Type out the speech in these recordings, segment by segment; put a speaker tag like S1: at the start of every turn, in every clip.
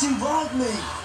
S1: Don't me.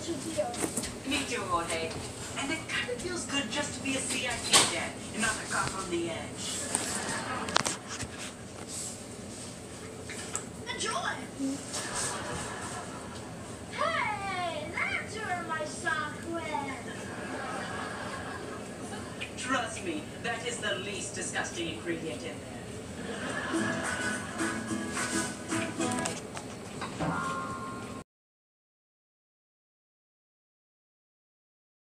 S2: I'm glad that you're here.
S3: Me too, Jorge. And it kind of feels good just to be a CIT dad and not a cop on the edge.
S2: Enjoy. Hey, that's where my sock went.
S3: Trust me, that is the least disgusting ingredient in there.